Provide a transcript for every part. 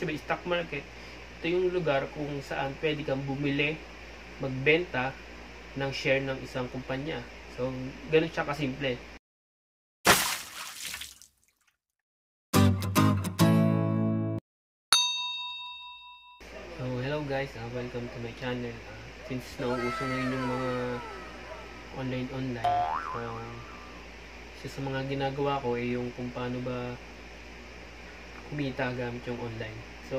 sabihin, stock market, ito yung lugar kung saan pwede kang bumili, magbenta ng share ng isang kumpanya. So, ganun siya kasimple. So, hello guys, uh, welcome to my channel. Uh, since nauuso ngayon yung mga online-online, so, isa sa mga ginagawa ko ay yung kung paano ba kumita gamit yung online. So,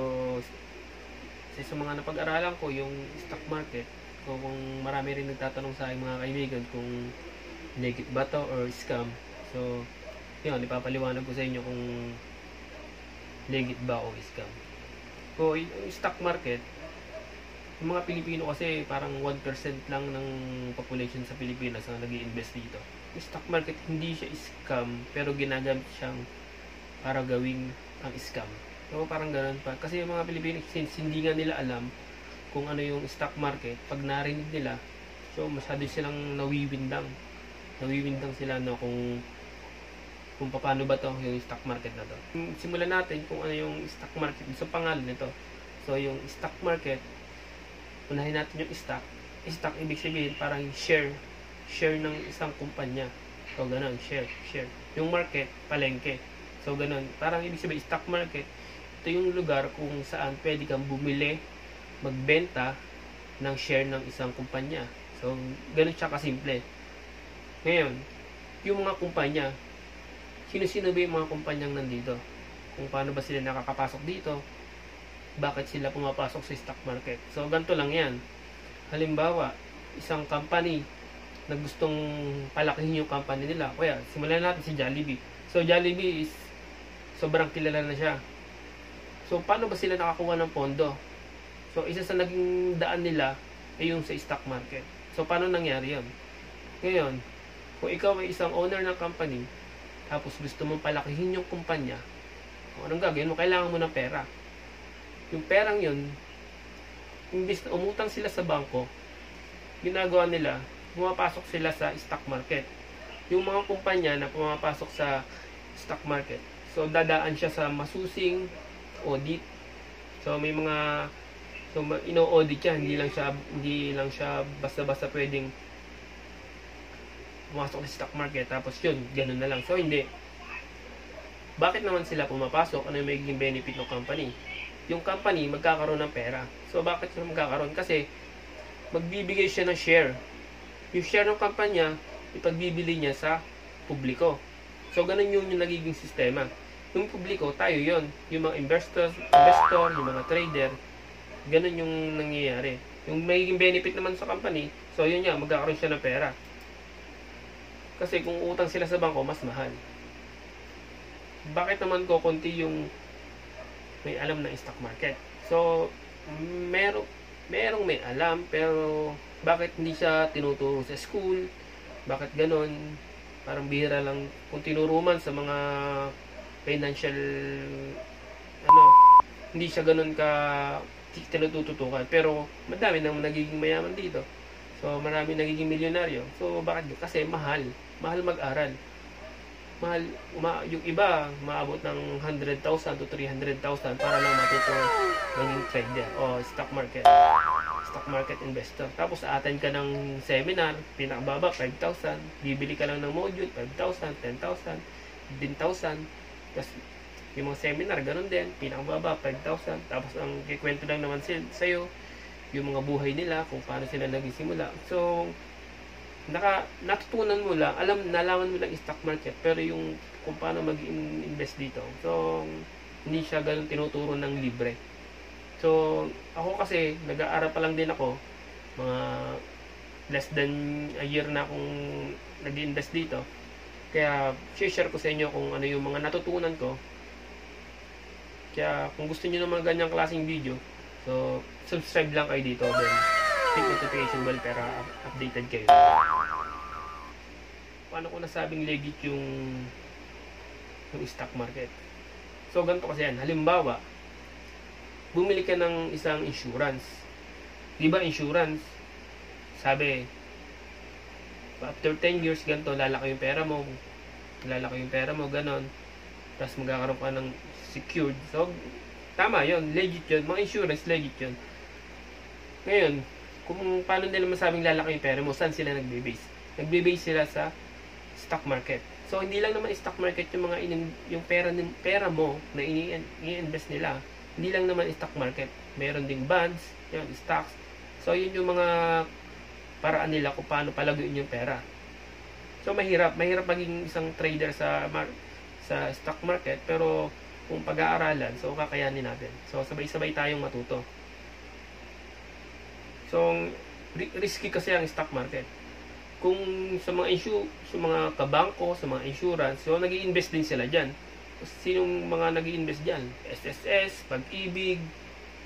isa sa mga napag-aralan ko yung stock market. Kung marami rin nagtatanong sa mga kaibigan kung legit ba to or scam. So, yun, ipapaliwanag ko sa inyo kung legit ba o scam. So, yung stock market, yung mga Pilipino kasi parang 1% lang ng population sa Pilipinas ang nag invest dito. Yung stock market, hindi siya scam, pero ginagamit siyang para gawing ang scam. So, parang ganun pa. Kasi yung mga Pilipino, since hindi nga nila alam kung ano yung stock market, pag narinig nila, so masyado silang nawiwindang. Nawiwindang sila no, kung kung paano ba to yung stock market na to. Simulan natin kung ano yung stock market sa pangalan nito. So, yung stock market, unahin natin yung stock. Stock, ibig sabihin, parang share. Share ng isang kumpanya. So, ganun, share, share. Yung market, palengke. So, ganun. Parang ibig sabihin, stock market, ito yung lugar kung saan pwede kang bumili, magbenta ng share ng isang kumpanya. So, ganun siya kasimple. Ngayon, yung mga kumpanya, sino-sino ba yung mga kumpanyang nandito? Kung paano ba sila nakakapasok dito? Bakit sila pumapasok sa stock market? So, ganito lang yan. Halimbawa, isang company na gustong palakihin yung company nila. Kaya, simulan natin si Jollibee. So, Jollibee is sobrang kilala na siya. So, paano ba sila nakakuha ng pondo? So, isa sa naging daan nila ay yung sa stock market. So, paano nangyari yun? Ngayon, kung ikaw ay isang owner ng company, tapos gusto mong palakihin yung kumpanya, kung anong gagawin mo, kailangan mo ng pera. Yung perang yun, imbis na umutang sila sa bangko, ginagawa nila, pumapasok sila sa stock market. Yung mga kumpanya na pumapasok sa stock market, so dadaan siya sa masusing audit. So may mga so ino-audit siya, hindi lang siya hindi lang siya basta-basta pwedeng pumasok sa stock market tapos yun, ganun na lang. So hindi. Bakit naman sila pumapasok? Ano yung magiging benefit ng company? Yung company magkakaroon ng pera. So bakit sila magkakaroon? Kasi magbibigay siya ng share. Yung share ng kampanya, ipagbibili niya sa publiko. So ganun yung, yung nagiging sistema. Yung publiko, tayo yon Yung mga investors, investor, yung mga trader, ganun yung nangyayari. Yung magiging benefit naman sa company, so yun nga, magkakaroon siya ng pera. Kasi kung utang sila sa bangko, mas mahal. Bakit naman ko konti yung may alam na stock market? So, merong merong may alam, pero bakit hindi siya tinuturo sa school? Bakit ganon? Parang bihira lang kung tinuro sa mga financial ano, hindi siya ganun ka tinutututukan. Pero madami nang nagiging mayaman dito. So, marami nagiging milyonaryo. So, bakit? Kasi mahal. Mahal mag-aral. Mahal, uma, yung iba, maabot ng 100,000 to 300,000 para lang matuto maging trader o stock market. Stock market investor. Tapos, attend ka ng seminar, pinakababa, 5,000. Bibili ka lang ng module, 5,000, 10,000, 10,000. Tapos, yung mga seminar, ganun din. Pinakababa, 5,000. Tapos, ang kikwento lang naman sila, sa'yo, yung mga buhay nila, kung paano sila nagsimula. So, naka, natutunan mo lang, alam, nalaman mo lang yung stock market, pero yung kung paano mag-invest dito. So, hindi siya ganun tinuturo ng libre. So, ako kasi, nag-aaral pa lang din ako, mga less than a year na akong nag-invest dito. Kaya, share ko sa inyo kung ano yung mga natutunan ko. Kaya, kung gusto niyo ng mga ganyang klaseng video, so, subscribe lang kayo dito. Then, click notification bell para updated kayo. Paano ko nasabing legit yung yung stock market? So, ganito kasi yan. Halimbawa, bumili ka ng isang insurance. Di ba insurance? Sabi, after 10 years, ganito, lalaki yung pera mo. Lalaki yung pera mo, ganon. Tapos magkakaroon ka ng secured. So, Tama yun, legit yun. Mga insurance, legit yun. Ngayon, kung paano nila masabing lalaki yung pera mo, saan sila nagbe-base? Nagbe-base sila sa stock market. So, hindi lang naman stock market yung mga in, yung pera, pera mo na ini-invest nila. Hindi lang naman stock market. Meron ding bonds, yun, stocks. So, yun yung mga paraan nila kung paano palaguin yung pera. So, mahirap. Mahirap maging isang trader sa mar- sa stock market. Pero, kung pag-aaralan, so kakayanin natin. So, sabay-sabay tayong matuto. So, risky kasi ang stock market. Kung sa mga issue, sa mga kabangko, sa mga insurance, so nag invest din sila dyan. Sinong mga nag invest dyan? SSS, Pag-ibig,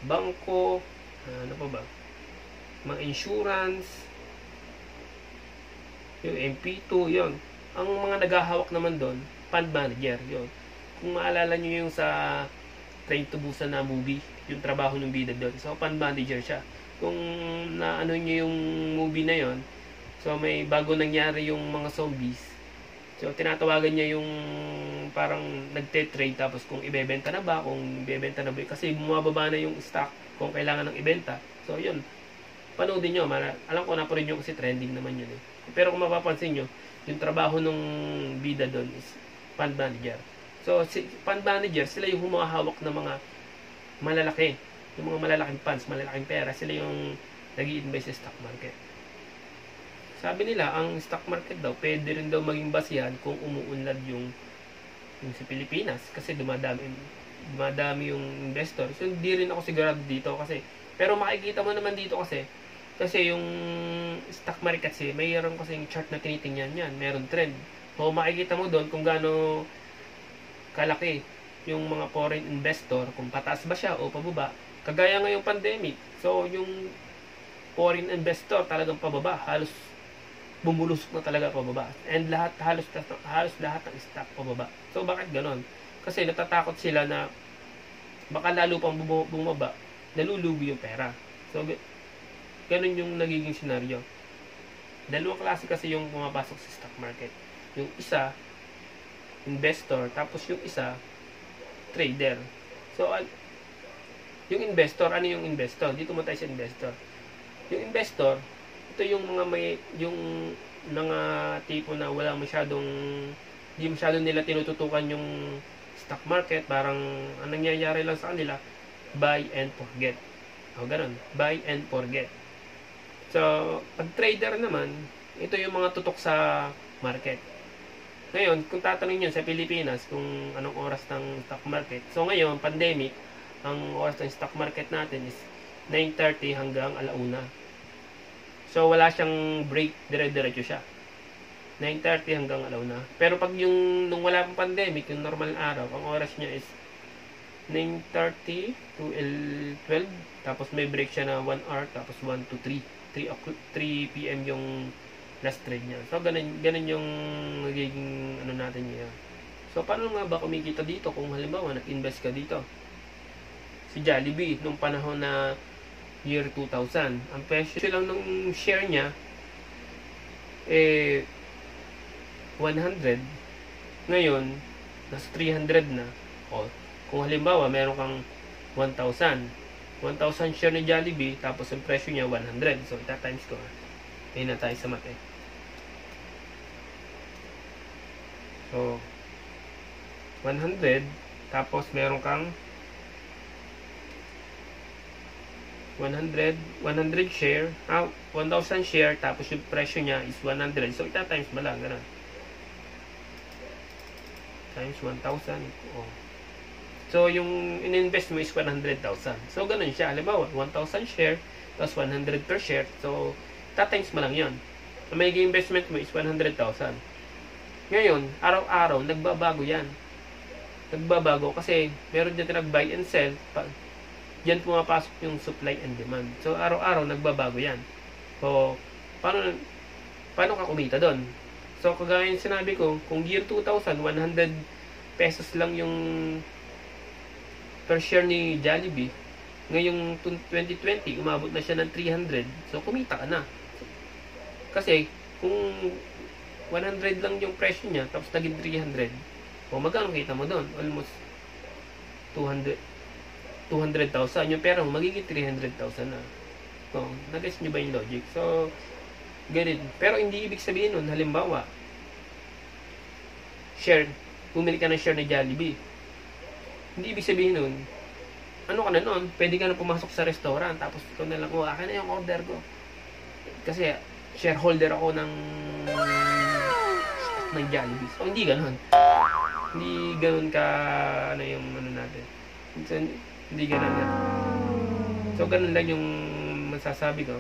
Bangko, ano pa ba? Mga insurance, yung MP2, yon Ang mga naghahawak naman doon, fund manager, yon Kung maalala nyo yung sa Train to Busan na movie, yung trabaho ng bida doon. So, fund manager siya kung na ano niyo yung movie na yon so may bago nangyari yung mga zombies so tinatawagan niya yung parang nagte-trade tapos kung ibebenta na ba kung ibebenta na ba kasi bumababa na yung stock kung kailangan ng ibenta. So yun. Panoodin nyo mara, alam ko na po rin yung kasi trending naman yun eh. Pero kung mapapansin nyo yung trabaho ng bida doon is fund manager. So si fund manager sila yung humahawak ng mga malalaki yung mga malalaking funds, malalaking pera, sila yung nag invest sa stock market. Sabi nila, ang stock market daw, pwede rin daw maging basihan kung umuunlad yung, yung sa Pilipinas. Kasi dumadami, dumadami yung investor. So, hindi rin ako sigurado dito kasi, pero makikita mo naman dito kasi, kasi yung stock market kasi, mayroon kasi yung chart na tinitingnan yan. Meron trend. So, makikita mo doon kung gaano kalaki yung mga foreign investor, kung pataas ba siya o pababa. Kagaya ngayong pandemic, so yung foreign investor talagang pababa, halos bumulusok na talaga pababa. And lahat, halos, halos lahat ng stock pababa. So bakit ganon? Kasi natatakot sila na baka lalo pang bumaba, nalulugi yung pera. So, ganun yung nagiging senaryo. Dalawang klase kasi yung pumapasok sa stock market. Yung isa, investor, tapos yung isa, trader. So, yung investor, ano yung investor? Dito mo tayo sa investor. Yung investor, ito yung mga may, yung mga tipo na wala masyadong, hindi masyadong nila tinututukan yung stock market, parang ang nangyayari lang sa kanila, buy and forget. O, ganun. Buy and forget. So, pag trader naman, ito yung mga tutok sa market. Ngayon, kung tatanungin nyo sa Pilipinas kung anong oras ng stock market, so ngayon, pandemic, ang oras ng stock market natin is 9.30 hanggang alauna. So, wala siyang break, dire-diretso siya. 9.30 hanggang alauna. Pero pag yung, nung wala pang pandemic, yung normal araw, ang oras niya is 9.30 to 12. Tapos may break siya na 1 hour, tapos 1 to 3. 3, 3 p.m. yung last trade niya. So, ganun, ganun yung nagiging ano natin niya. So, paano nga ba kumikita dito kung halimbawa nag-invest ka dito? si Jollibee nung panahon na year 2000. Ang presyo lang ng share niya eh 100. Ngayon, nasa 300 na. O, kung halimbawa, meron kang 1,000. 1,000 share ni Jollibee, tapos ang presyo niya 100. So, ita times ko. Ayun na tayo sa mate. So, 100, tapos meron kang 100, 100 share, ah, 1,000 share, tapos yung presyo niya is 100. So, ita times mo lang, ganun. Times 1,000. Oh. So, yung in-invest mo is 100,000. So, ganun siya. Halimbawa, 1,000 share, tapos 100 per share. So, ita times mo lang yun. So, may investment mo is 100,000. Ngayon, araw-araw, nagbabago yan. Nagbabago kasi meron dyan nag-buy and sell. Pag Diyan pumapasok yung supply and demand. So, araw-araw nagbabago yan. So, paano, paano ka kumita doon? So, kagaya yung sinabi ko, kung year 2000, 100 pesos lang yung per share ni Jollibee. Ngayong 2020, umabot na siya ng 300. So, kumita ka na. Kasi, kung 100 lang yung presyo niya, tapos naging 300, o magkano kita mo doon? Almost 200, 200,000, yung pera mo magiging 300,000 na. So, nag-guess nyo ba yung logic? So, ganun. Pero hindi ibig sabihin nun, halimbawa, share, bumili ka ng share na Jollibee. Hindi ibig sabihin nun, ano ka na nun, pwede ka na pumasok sa restaurant, tapos ikaw na lang, oh, akin na yung order ko. Kasi, shareholder ako ng ng Jollibee. So, hindi ganun. Hindi ganun ka, ano yung, ano natin. So, hindi ganun na. So, ganun lang yung masasabi ko.